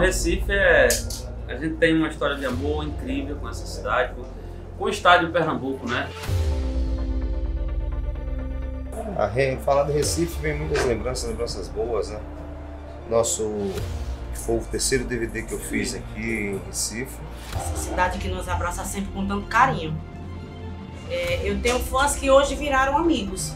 Recife é. A gente tem uma história de amor incrível com essa cidade, com, com o estádio de Pernambuco, né? A re... Falar de Recife vem muitas lembranças, lembranças boas, né? Nosso. foi o terceiro DVD que eu fiz aqui em Recife. Essa cidade que nos abraça sempre com tanto carinho. É, eu tenho fãs que hoje viraram amigos.